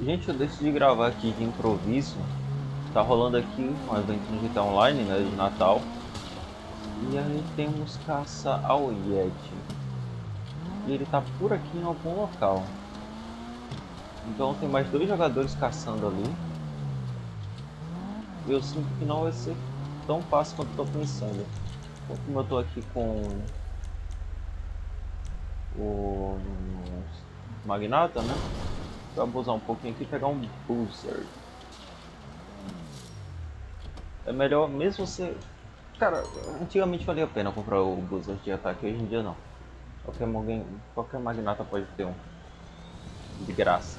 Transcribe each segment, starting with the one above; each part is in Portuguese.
Gente, eu decidi gravar aqui de improviso. Tá rolando aqui um evento no GTA Online, né, de Natal. E aí temos caça ao Yeti. E ele tá por aqui em algum local. Então tem mais dois jogadores caçando ali. Eu sinto que não vai ser tão fácil quanto estou pensando. Então, como eu tô aqui com o Magnata, né? Vou abusar um pouquinho aqui e pegar um Booster. É melhor, mesmo você... Cara, antigamente valia a pena comprar o Booster de ataque, hoje em dia não. Qualquer, alguém, qualquer Magnata pode ter um. De graça.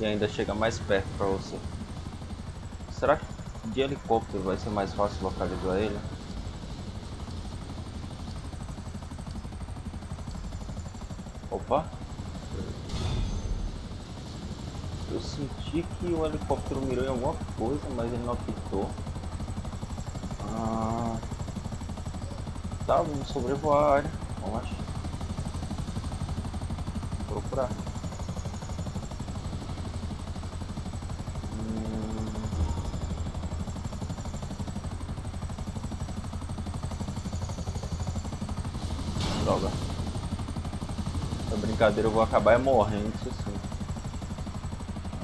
E ainda chega mais perto pra você. Será que de helicóptero vai ser mais fácil localizar ele? Opa! Eu senti que o helicóptero mirou em alguma coisa, mas ele não apitou. Ah, tá, vamos sobrevoar a área. Vamos achar. Procurar. Hum. Droga. Essa brincadeira eu vou acabar é morrendo, isso.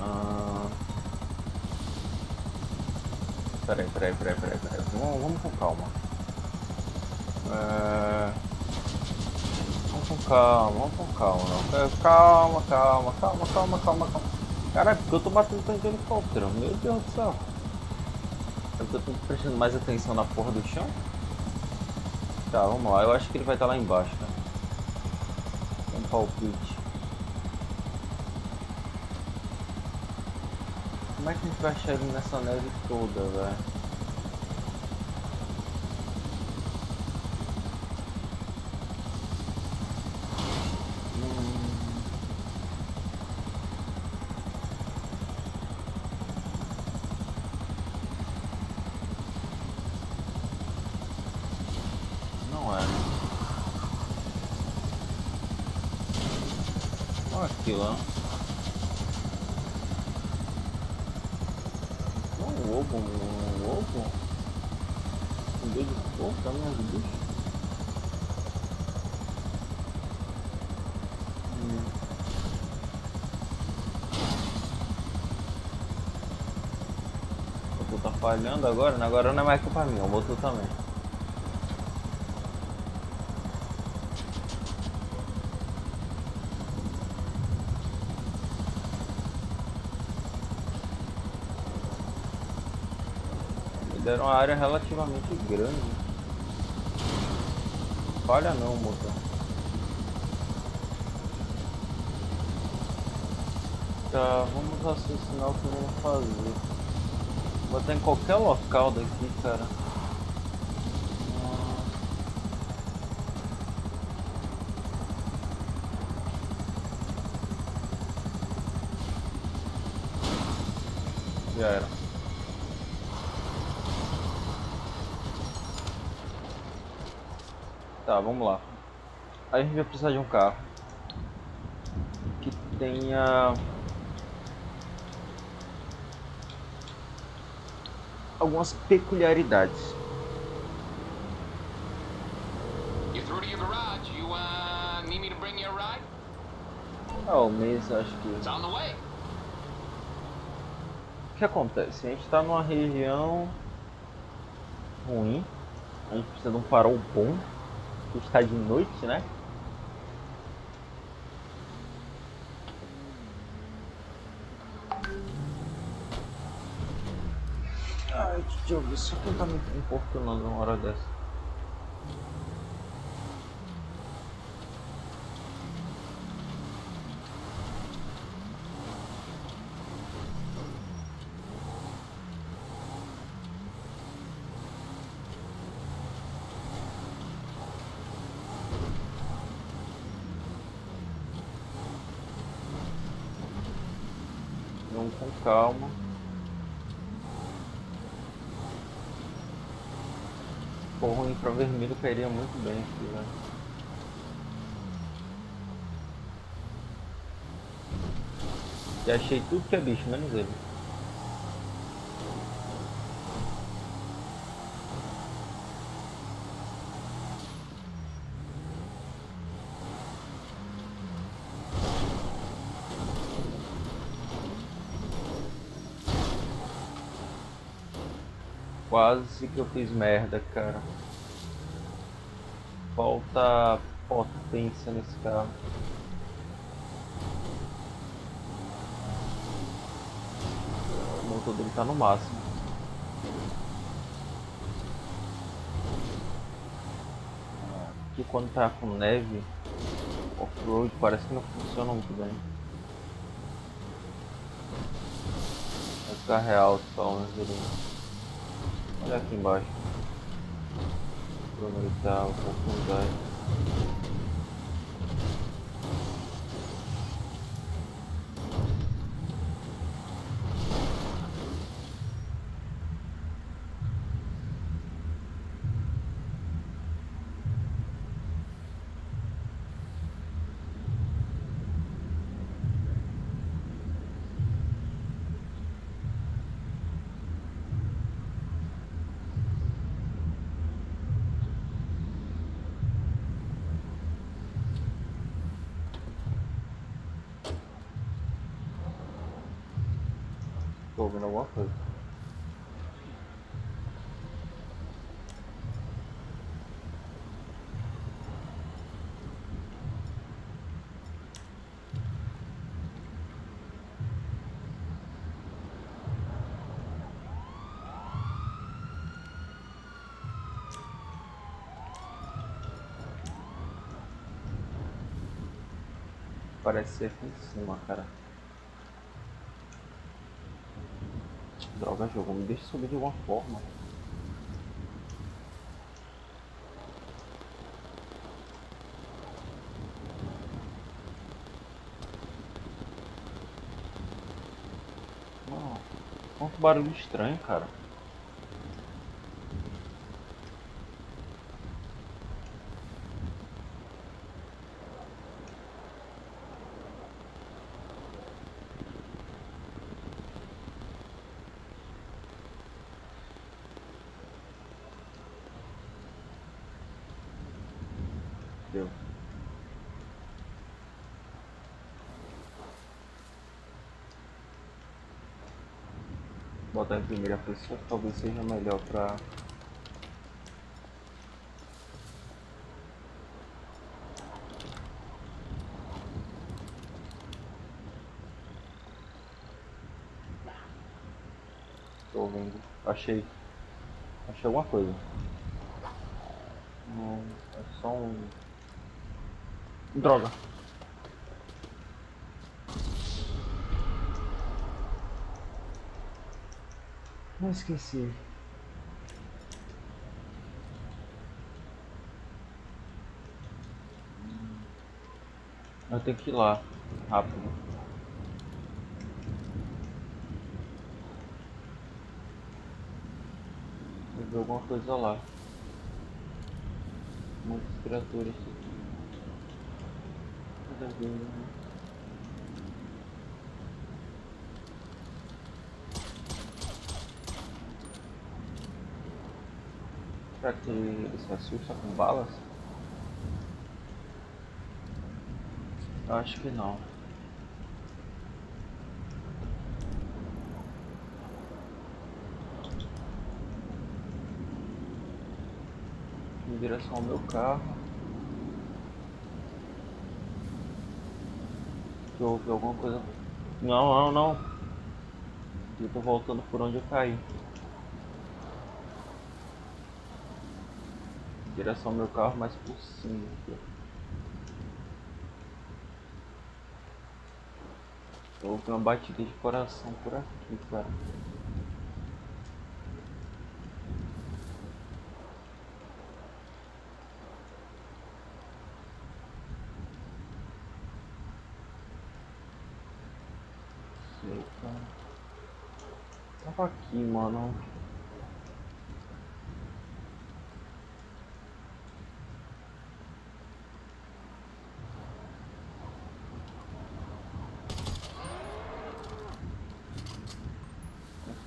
Ah... Peraí, peraí, peraí, peraí, peraí. Vamos, vamos com calma. É... Vamos com calma, vamos com calma. É, calma, calma, calma, calma, calma, calma. Caralho, porque eu tô batendo tanto de helicóptero? Meu Deus do céu. É eu tô prestando mais atenção na porra do chão? Tá, vamos lá. Eu acho que ele vai estar lá embaixo, cara. Um palpite. Como é que a gente vai neve toda, velho? Hum. Não é, né? Olha aquilo, ó. Um ovo, um ovo? Um beijo de porco, caminhão de bicho? Hum. O motor tá falhando agora, né? Agora não é mais culpa minha, o motor também. Me deram uma área relativamente grande. Falha não, motor. Tá, vamos raciocinar o que vamos fazer. Botar em qualquer local daqui, cara. Já era. Tá, vamos lá. A gente vai precisar de um carro que tenha a ride? Ah, o mês acho que. O que acontece? A gente está numa região ruim. A gente precisa de um farol bom. Está de noite, né? Diogo, isso aqui tá me importunando uma hora dessa. Vamos com calma. For ruim vermelho cairia muito bem aqui, velho. E achei tudo que é bicho, menos ele. Quase que eu fiz merda, cara. Falta potência nesse carro. O motor dele tá no máximo. Aqui quando tá com neve, off-road parece que não funciona muito bem. O carro é alto, pelo menos ele. Olha aqui embaixo. Aproveitar o profundidade. Tô ouvindo alguma coisa. Parece ser aqui em cima, cara. Droga, jogo, me deixa subir de alguma forma. Não, quanto barulho estranho, cara. Deu. Botar em primeira pessoa talvez seja melhor pra. Tô vendo. Achei. Achei alguma coisa. Não, é só um. Droga. Não esqueci. Eu tenho que ir lá. Rápido. Vou ver alguma coisa lá. Muitas criaturas aqui. Nada a ver, né? Será que ele se assusta com balas? Acho que não. Em direção ao meu carro. Que eu ouvi alguma coisa. Não, não, não. Eu tô voltando por onde eu caí. Direção ao meu carro, mas por cima. Eu uma batida de coração por aqui, cara. Sei. Tava aqui, mano.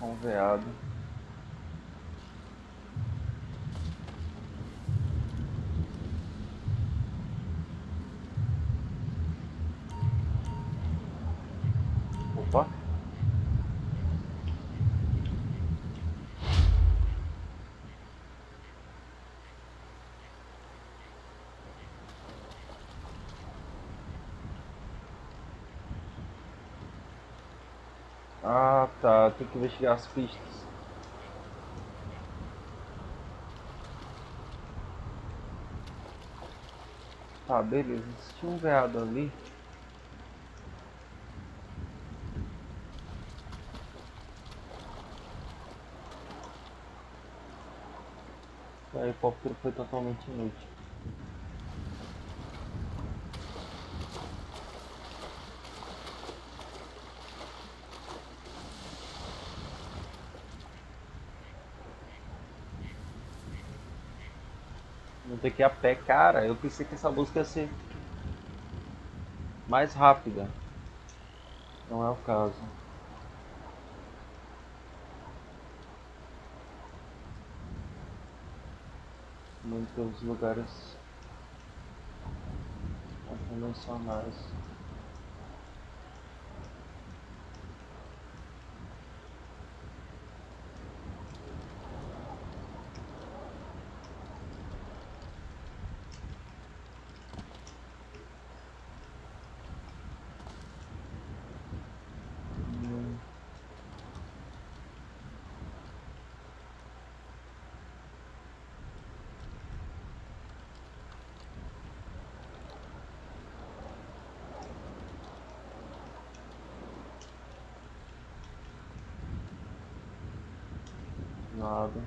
Um veado. Ah, tá. Tem que investigar as pistas. Tá, beleza. Se tinha um veado ali. O helicóptero foi totalmente inútil. Ter que ir a pé, cara. Eu pensei que essa busca ia ser mais rápida. Não é o caso. Muitos lugares convencionais. Hum. Nada.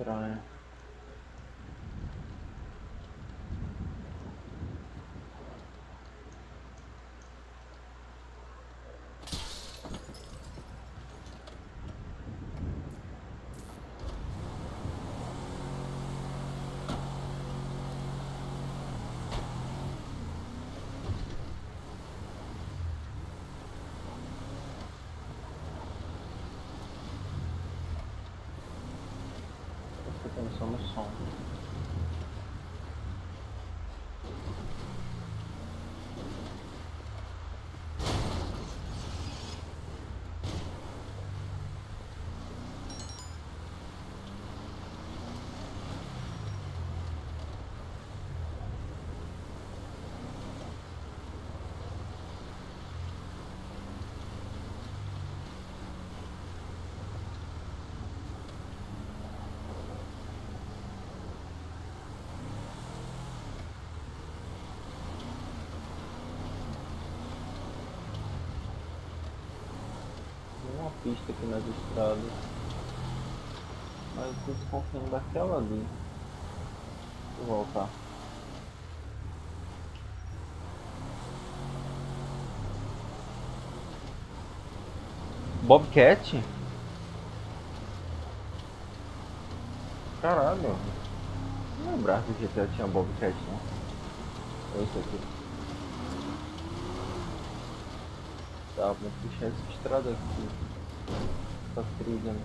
Estranho. Presta uma pista aqui nas estradas. Mas eu tô desconfiando daquela ali. Eu voltar. Bobcat? Caralho. Não que o GTA tinha Bobcat não. É isso aqui. Tá, vamos puxar essa estrada aqui. Essa trilha no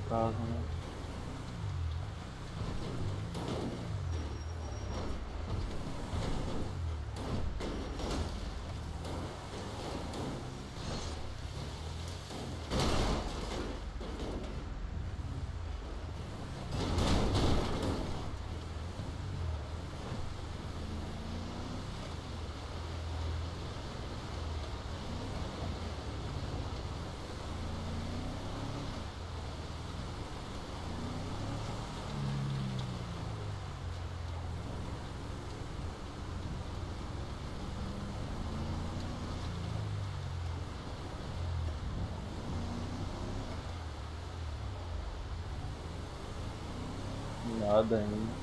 ainda.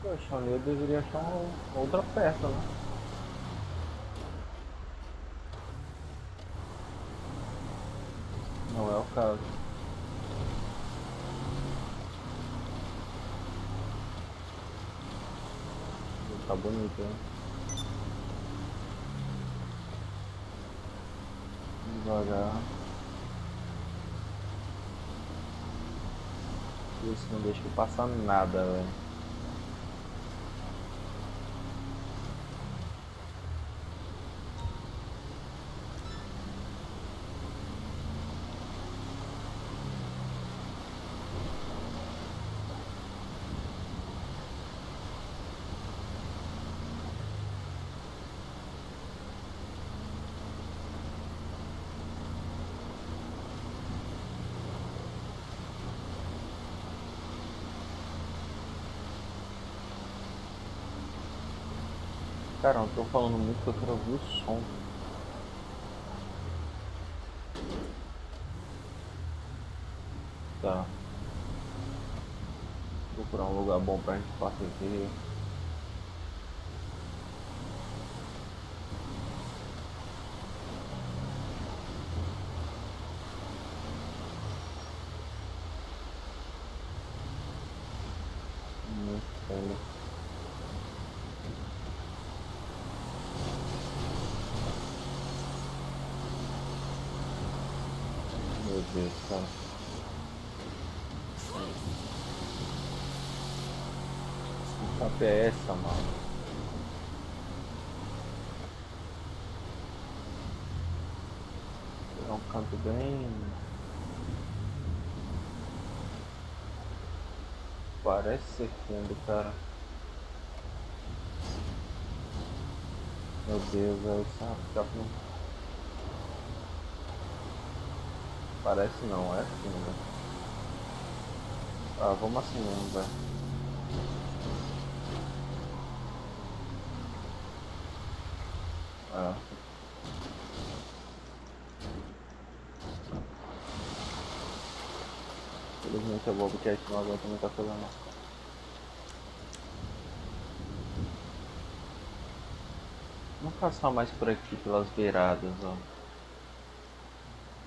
Poxa, eu deveria achar uma outra peça, né? Bonito, hein? Devagar. Isso não deixa passar nada, velho. Cara, não tô falando muito porque eu quero ouvir o som. Tá. Vou procurar um lugar bom pra gente aqui. É essa, mano? É um canto bem... Parece ser fundo, cara. Meu Deus, velho, essa não... Parece não, é fundo. Ah, vamos assim mesmo, velho. É. Felizmente eu vou porque aqui não aguenta muita coisa não. Vamos passar mais por aqui pelas beiradas, ó.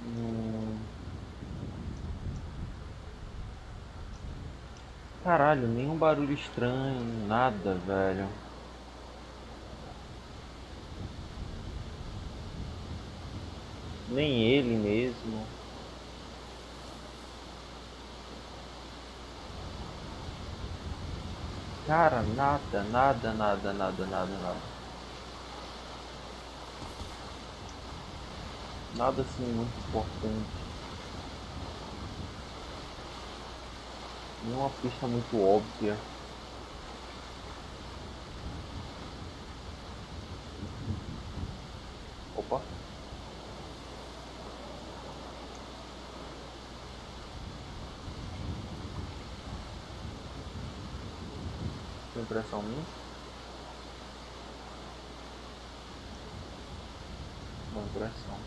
Hum... Caralho, nenhum barulho estranho, nada, velho. Nem ele mesmo. Cara, nada, nada, nada, nada, nada, nada. Nada assim muito importante. Nenhuma pista muito óbvia. Opa. Impressão minha. Uma impressão.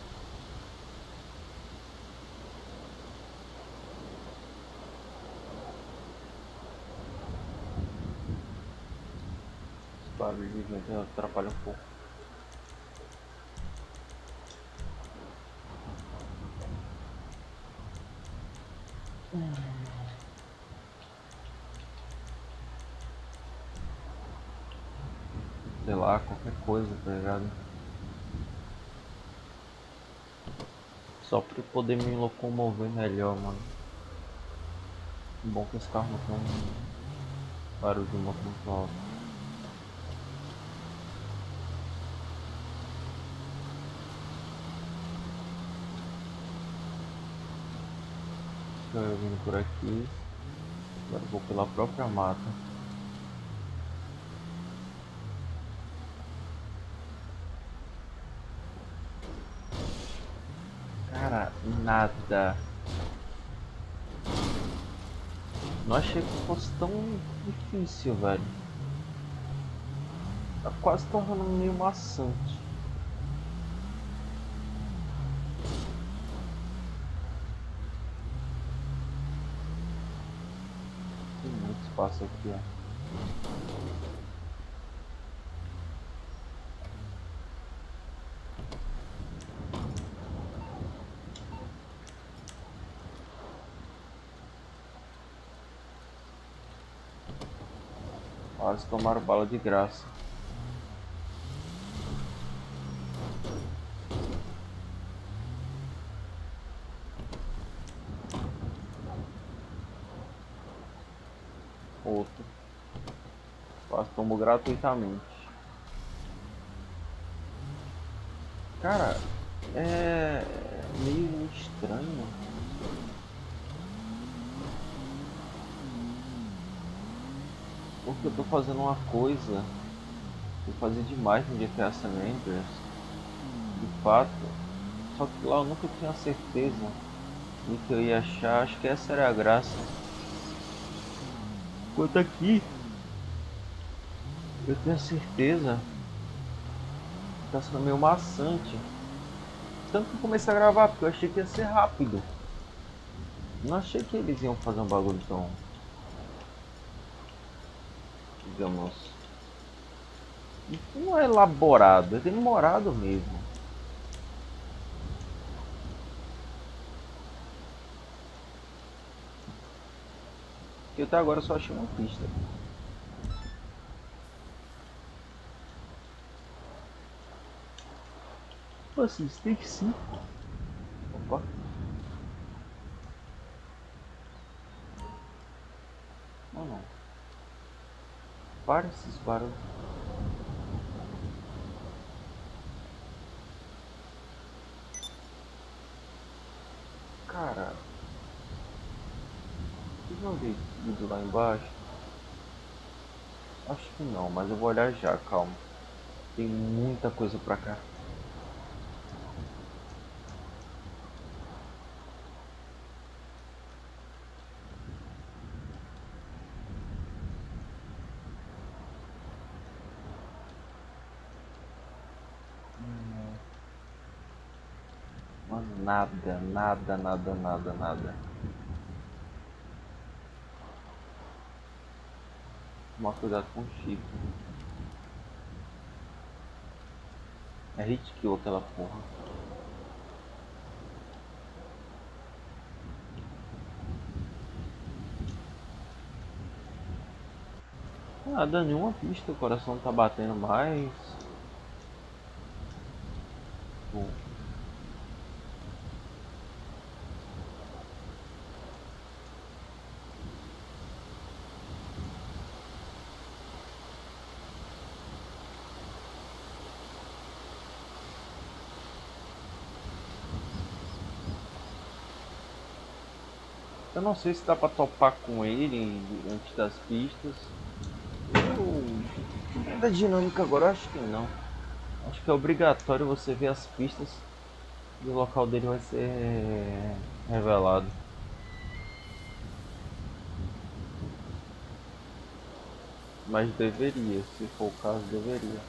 Esse barulho de atrapalha um pouco. Hum. Lá, qualquer coisa, tá ligado? Só pra eu poder me locomover melhor, mano. Bom que esse carro não tem um barulho de moto muito alto. Eu vindo por aqui. Agora vou pela própria mata. Nada. Não achei que fosse tão difícil, velho. Tá quase tornando meio maçante. Tem muito espaço aqui, ó. Quase tomaram bala de graça. Outro. Quase tomou gratuitamente. Cara, é meio estranho. Porque eu tô fazendo uma coisa que eu fazia demais no GTA San Andreas. De fato. Só que lá eu nunca tinha certeza do que eu ia achar. Acho que essa era a graça. Enquanto aqui eu tenho certeza que tá sendo meio maçante. Tanto que eu comecei a gravar porque eu achei que ia ser rápido. Não achei que eles iam fazer um bagulho tão digamos, não é elaborado, é demorado mesmo. Eu até agora só achei uma pista. Pô, assim, tem que sim. Para esses barulhos. Cara. Vocês não vi vídeo lá embaixo? Acho que não, mas eu vou olhar já, calma. Tem muita coisa pra cá. Nada, nada, nada, nada, nada. Tomar cuidado com o chip. É hit kill aquela porra. Nada, nenhuma pista, o coração tá batendo mais. Bom. Eu não sei se dá pra topar com ele antes das pistas. Eu... Da dinâmica agora acho que não. Acho que é obrigatório você ver as pistas e o local dele vai ser revelado. Mas deveria, se for o caso, deveria.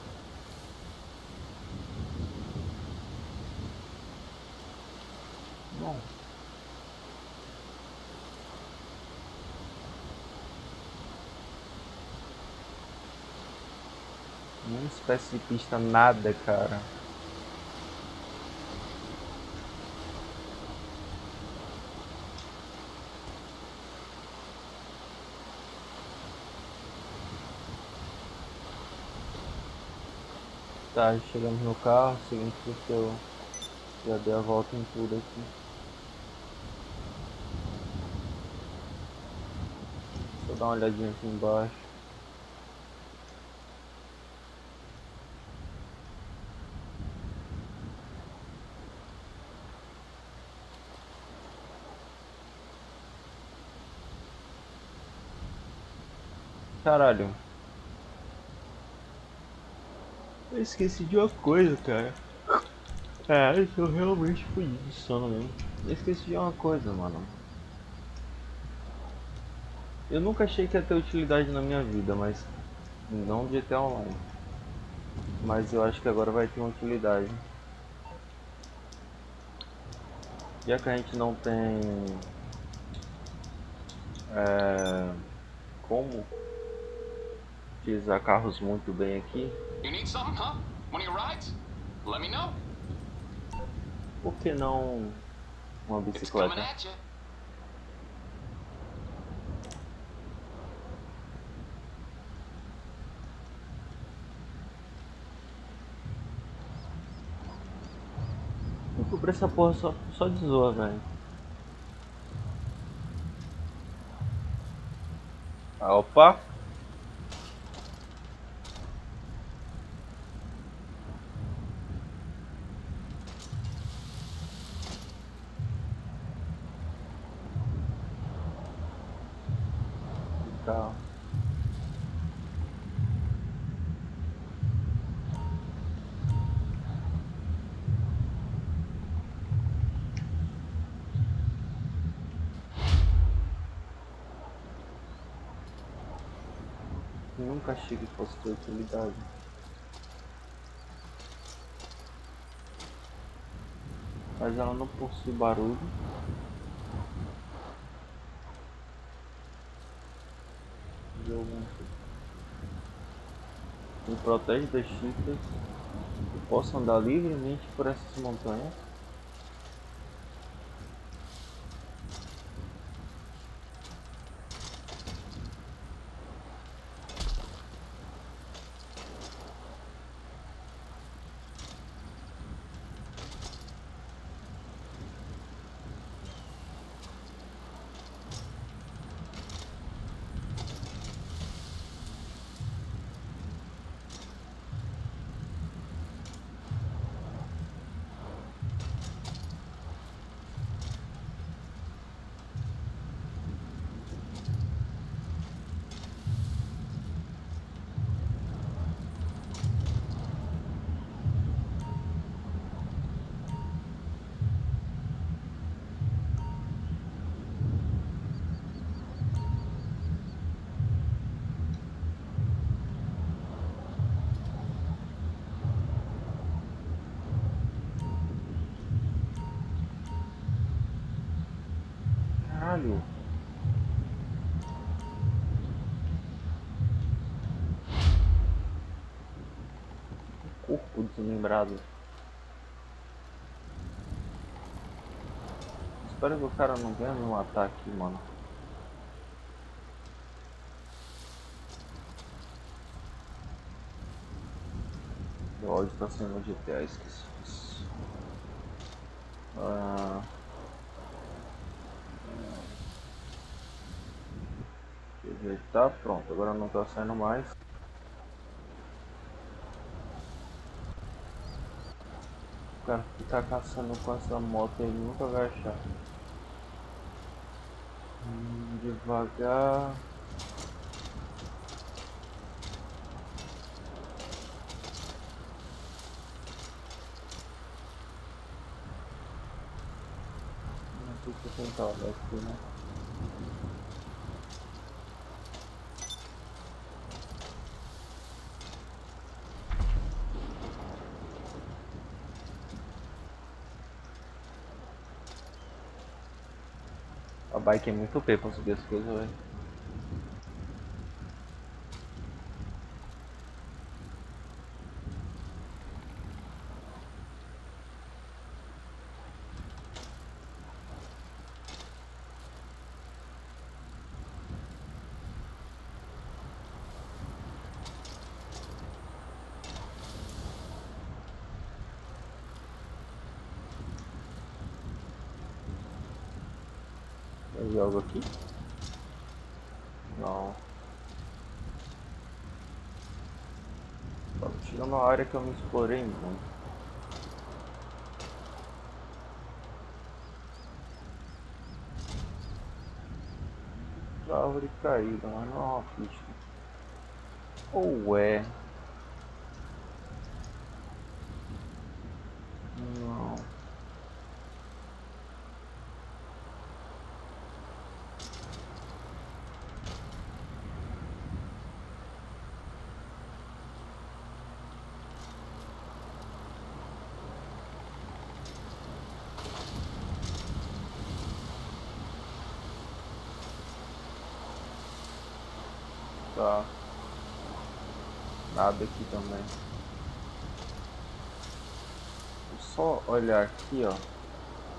Espécie de pista, nada, cara. Tá, chegamos no carro, seguinte porque eu já dei a volta em tudo aqui. Eu dar uma olhadinha aqui embaixo. Caralho. Eu esqueci de uma coisa, cara. É, eu realmente fodido de sono mesmo. Eu esqueci de uma coisa, mano. Eu nunca achei que ia ter utilidade na minha vida, mas não de GTA Online. Mas eu acho que agora vai ter uma utilidade. Já que a gente não tem... É, como utilizar carros muito bem aqui. Por que não uma bicicleta? por essa porra só, só de zoa, velho. Ah, opa! Nunca achei que fosse ter utilidade. Mas ela não possui barulho. Me protege das chifres. Eu posso andar livremente por essas montanhas. Corpo desmembrado. Espero que o cara não venha me matar aqui, mano. O áudio tá sendo GTA, esqueci disso. Ah... Tá pronto, agora não tá saindo mais. Cara que tá caçando com essa moto aí nunca vai achar. Hum, devagar. Se eu tentar olhar aqui, né? A bike é muito P pra subir as coisas, velho. Tem algo aqui? Não. Só chegando uma área que eu não explorei muito. Árvore caída, mas não é uma ficha. Ou é? Não. Tá. Nada aqui também. Vou só olhar aqui, ó.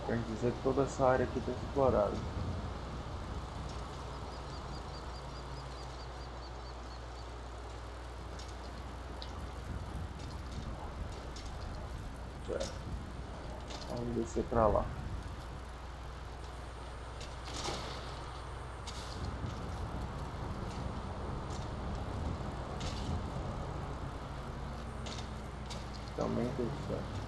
Quer dizer que toda essa área aqui está explorada. Vamos descer pra lá. Também tudo certo.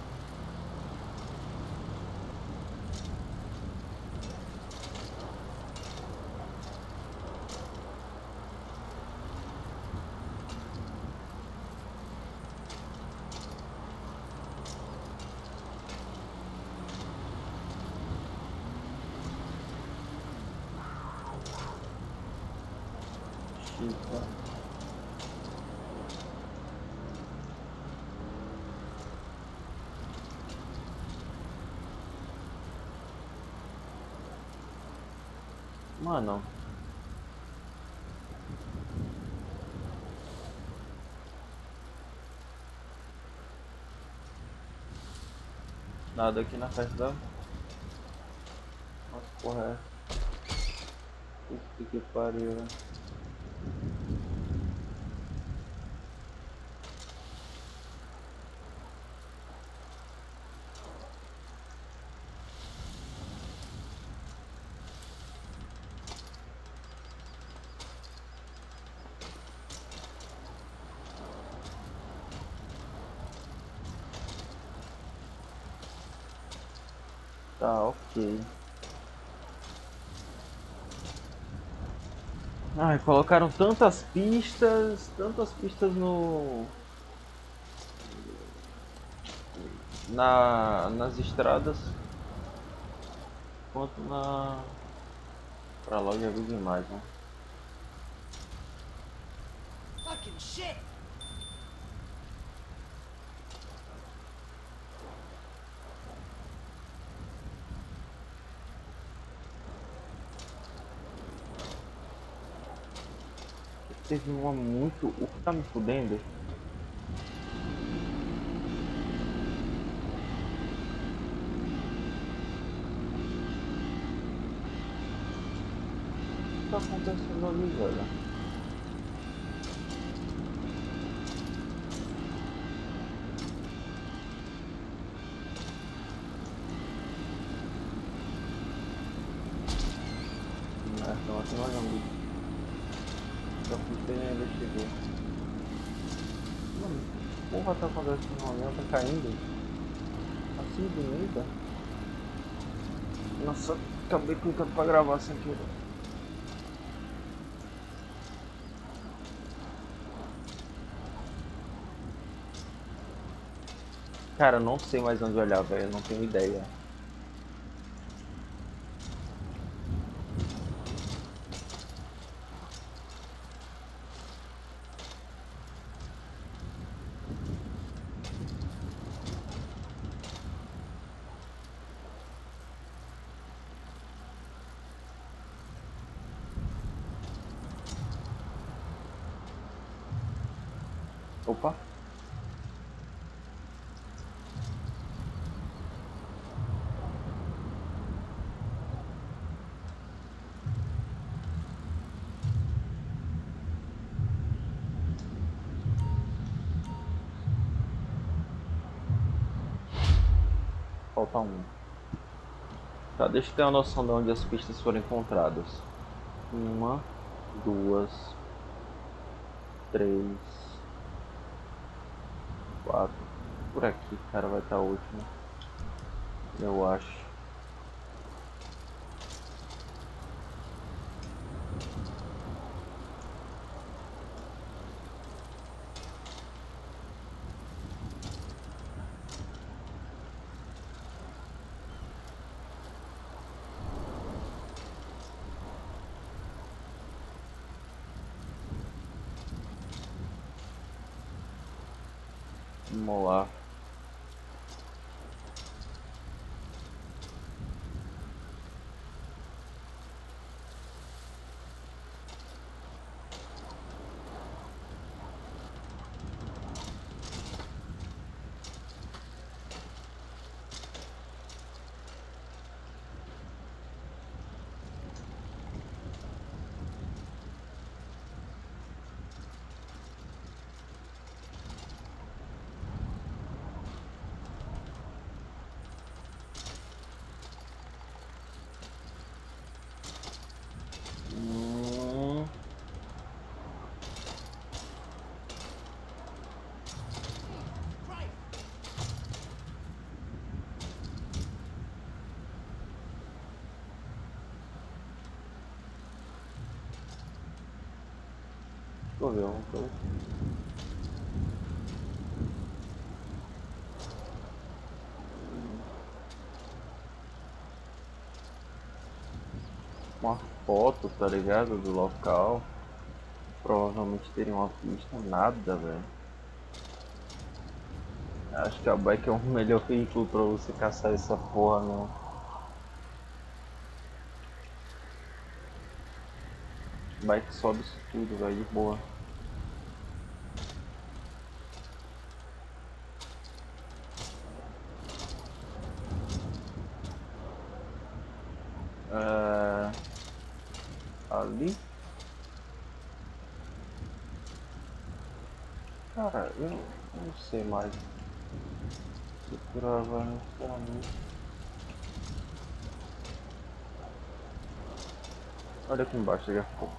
Mano. Nada aqui na festa da. Nossa, porra é. Puta que pariu. né? Colocaram tantas pistas, tantas pistas no na nas estradas quanto na pra loja viu demais, né? Teve uma muito. O que tá me fudendo? O que tá acontecendo ali, velho? Caindo. Assim do nada. Nossa, acabei clicando pra gravar sem querer. Cara, eu não sei mais onde olhar, velho. Eu não tenho ideia. Opa. Falta um. Tá, deixa eu ter uma noção de onde as pistas foram encontradas. Uma, duas, três, quatro. Por aqui, cara, vai estar a última. Eu acho. Lá. Coisa. Uma foto, tá ligado? Do local. Provavelmente teria uma pista, nada, velho. Acho que a bike é o melhor veículo pra você caçar essa porra, não. Bike sobe isso tudo, velho, de boa. É... Ali? Cara, eu sei mais. Se provavelmente. Olha aqui embaixo, a pouco.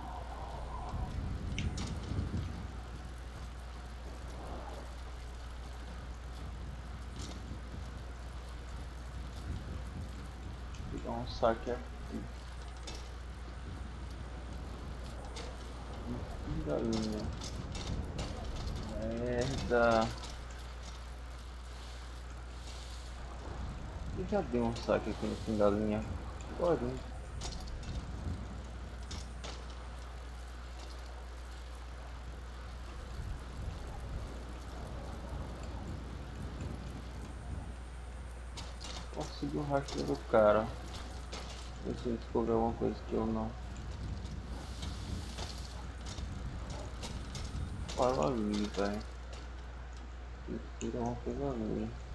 Vou dar um saque aqui. No fim da linha. Merda. Eu já dei um saque aqui no fim da linha. Agora. hein? Consegui o rastro do cara. Ver se ele descobriu alguma coisa que eu não. Fala ali, velho. Tira uma coisa ali.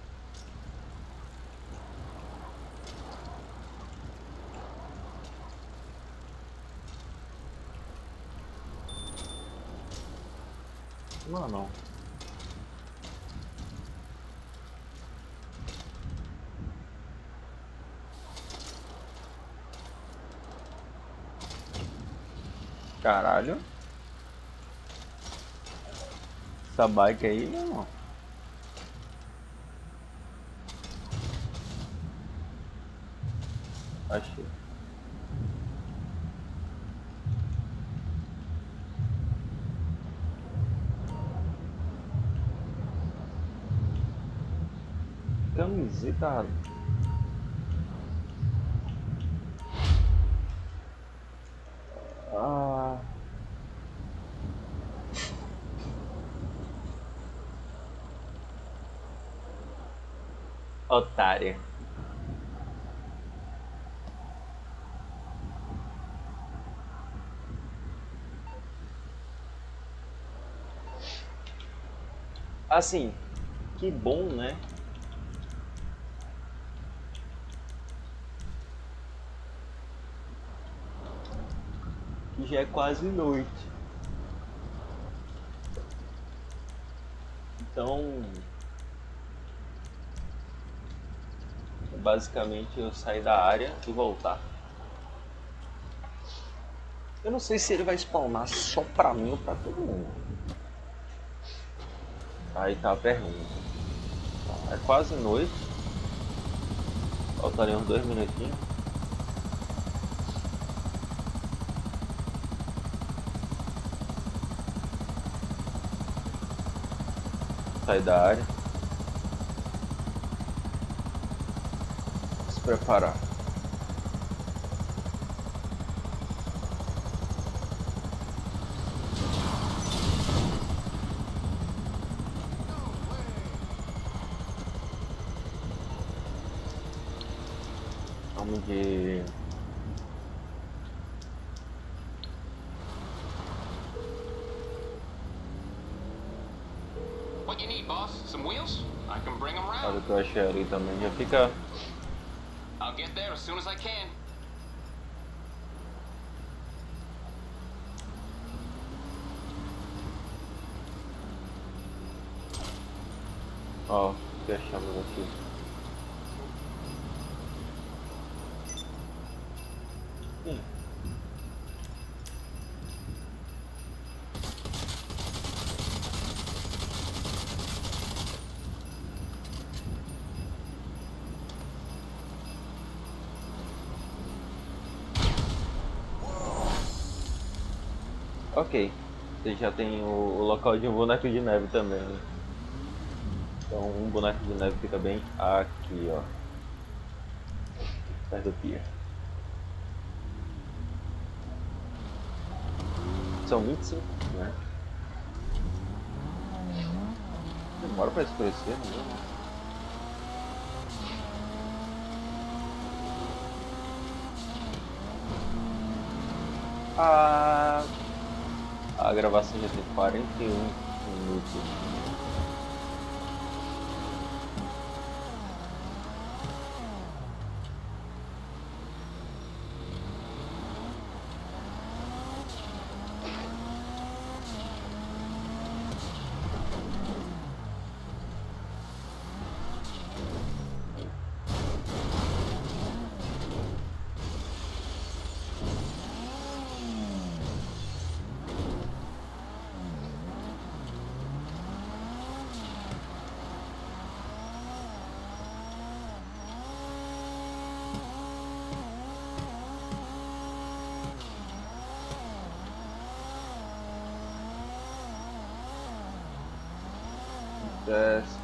Não, não. Caralho. Essa bike aí, meu irmão. Achei. Camiseta. Ah. Otária. Assim, que bom, né? Já é quase noite. Então, basicamente eu sair da área e voltar. Eu não sei se ele vai spawnar só pra mim ou pra todo mundo. Aí tá a pergunta. É quase noite. Faltariam dois minutinhos. Sai da área. Se preparar. Vamos de. Que eu ali também. Já fica. I'll get there as soon as I can. Já tem o, o local de um boneco de neve também. né? Então um boneco de neve fica bem aqui, ó. Perto do pier. São 25, né? Demora pra escurecer, não é? A, gravação já tem 41 minutos. Desce.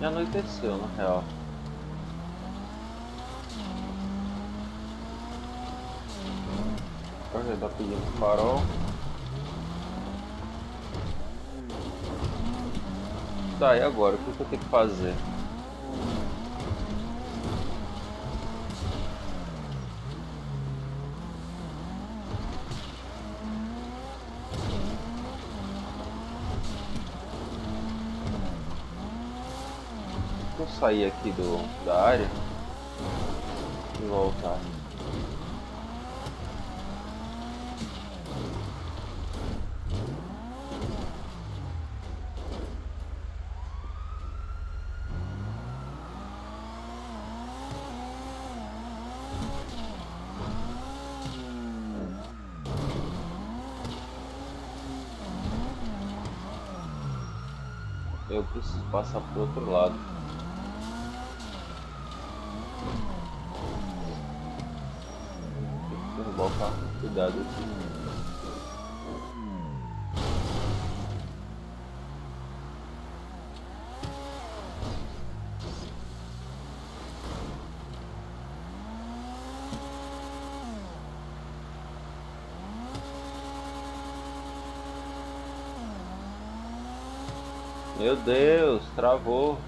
E anoiteceu, na real. Já tá pedindo farol. Tá, e agora? O que eu tenho que fazer? Vou sair aqui do, da área e voltar. Eu preciso passar pro outro lado. Tem que derrubar o carro. Cuidado aqui. Meu Deus, travou.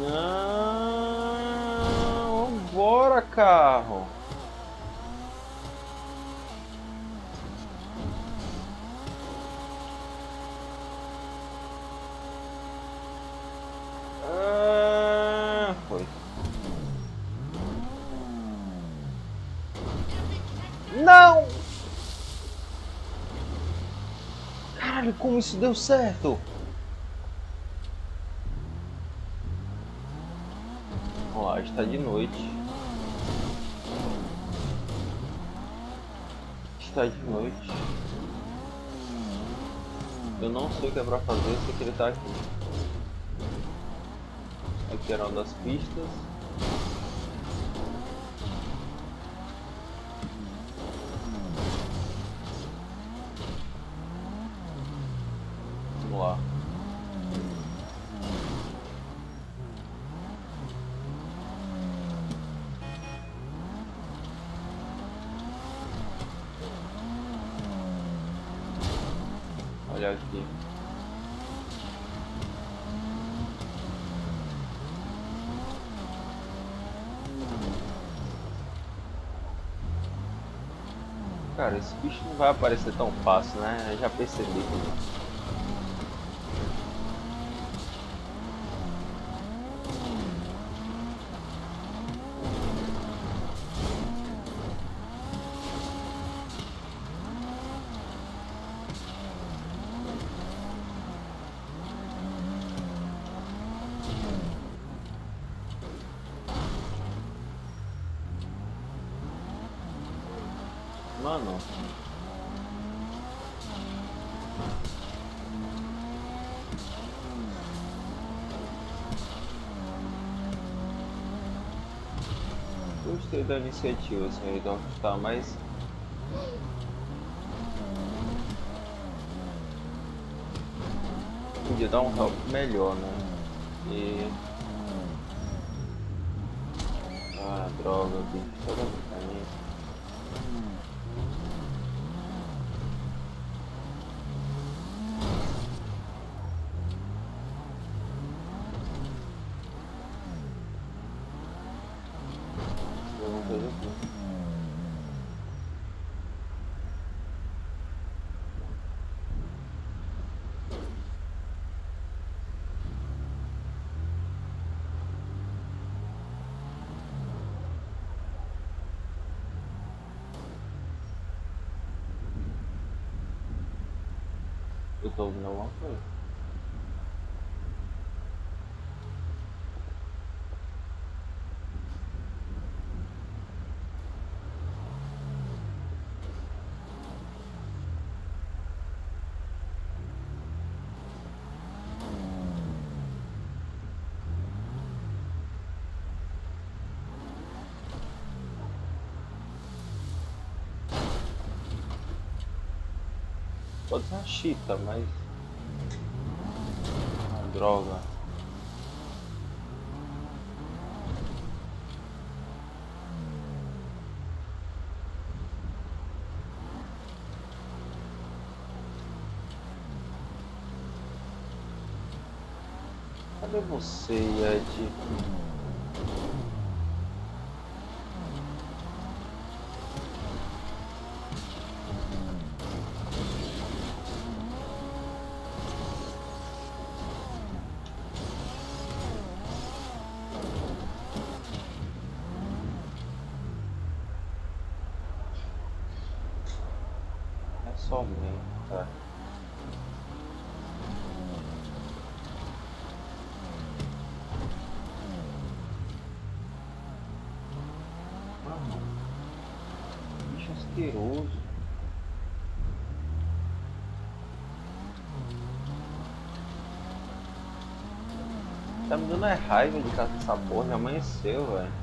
Não, vambora, carro. Ah, foi. Não! Caralho, como isso deu certo? Lá, está de noite. Está de noite. Eu não sei o que é pra fazer, eu sei que ele tá aqui. Aqui era uma das pistas. Vamos lá. Aqui. Cara, esse bicho não vai aparecer tão fácil, né? Eu já percebi que não. Mano, Gostei da iniciativa, aí do Rockstar, mas. Podia dar um help melhor, né? E. Ah, droga, bicho, toda vez. Alguma coisa assim. Eu tô ouvindo alguma coisa. Pode ser uma chita, mas. Ah, droga. Cadê você, Ed? É só mesmo, tá? Mano, asqueroso. Tá me dando raiva de caçar essa porra, já amanheceu, velho.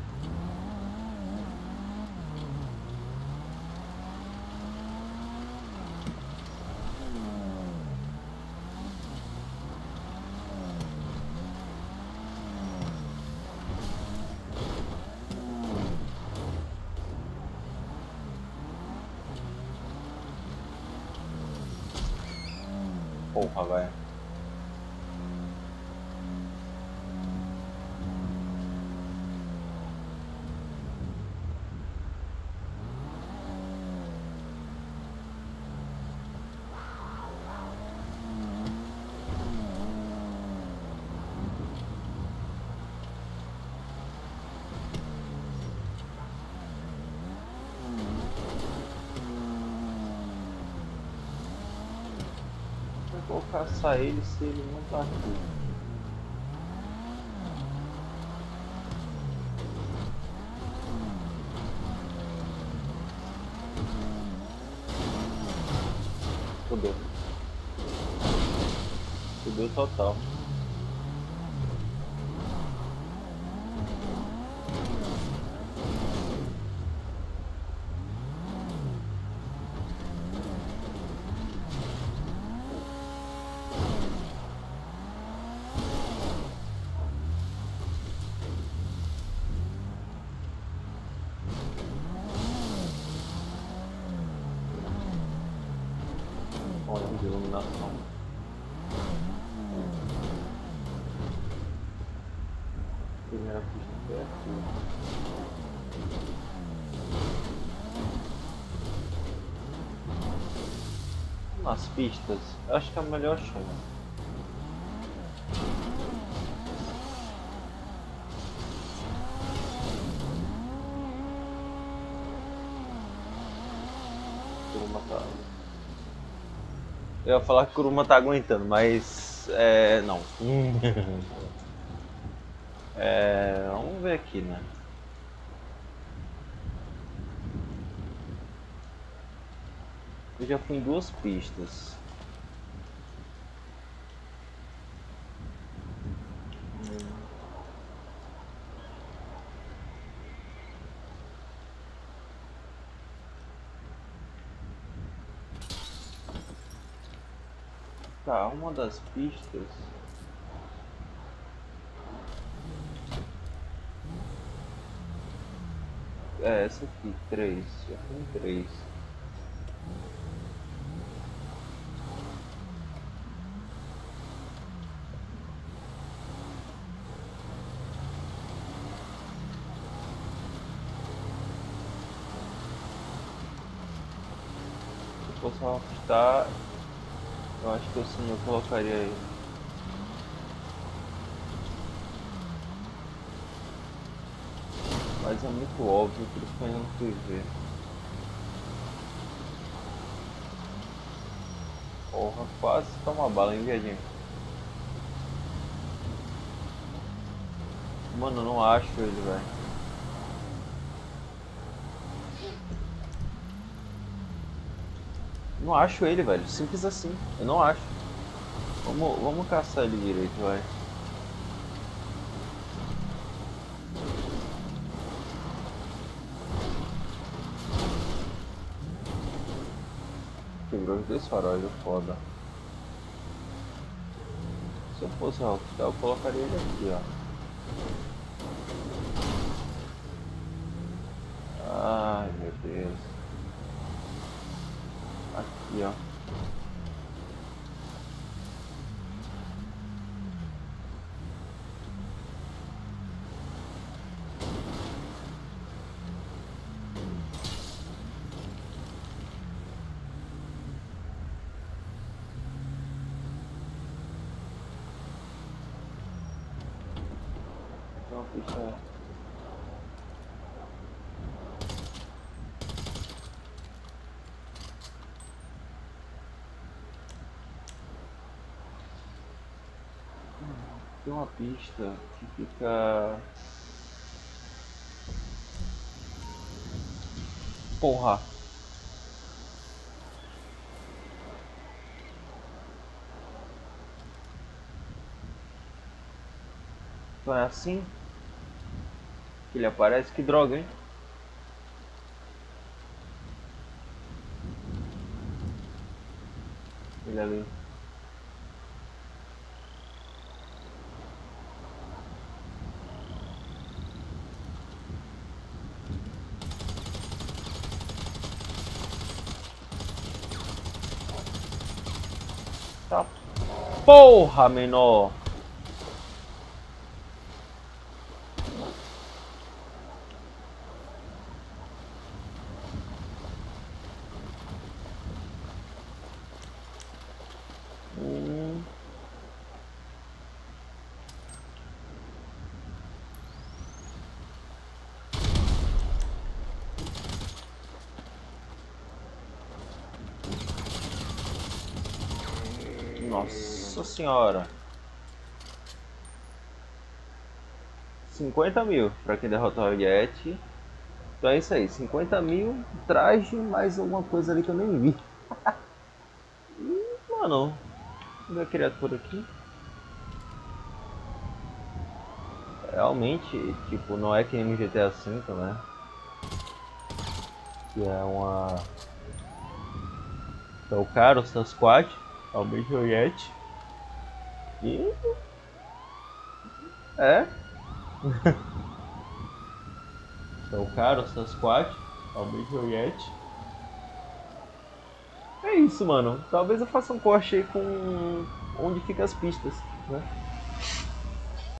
Porra, velho. Eu vou caçar ele se ele não tá aqui. Fudeu. Fudeu total. Olha de iluminação. Primeira pista foi aqui. Nas pistas, eu acho que é o melhor chão. Kuruma tá. Eu ia falar que Kuruma tá aguentando, mas. É. Não. é. Vamos ver aqui, né? Eu já fui em duas pistas. Tá, uma das pistas. É essa aqui, três. Já tem três. Apostar, eu acho que assim eu colocaria aí. Mas é muito óbvio, por isso que eu não fui ver. Porra, quase toma bala, hein, viadinho? Mano, eu não acho ele, velho. Não acho ele, velho. Simples assim. Eu não acho. Vamos, vamos caçar ele direito, vai. Quebrou os dois faróis, é foda. Se eu fosse Rockstar, eu colocaria ele aqui, ó. Ai, meu Deus. Aqui, ó. Tem uma ficha. Tem uma pista que fica. Porra! Então é assim que ele aparece? Que droga, hein? Ele ali. Porra, menor! Senhora. 50 mil pra quem derrotar o Yeti. Então é isso aí, 50 mil, traje mais alguma coisa ali que eu nem vi. Mano, vamos ver a criatura aqui. Realmente, tipo, não é que nem no GTA V, né? Que é uma. É o cara, o Sasquatch, é o Yeti. E. É. é o cara, o Sasquatch, o Yeti. É isso, mano. Talvez eu faça um corte aí com onde ficam as pistas, né?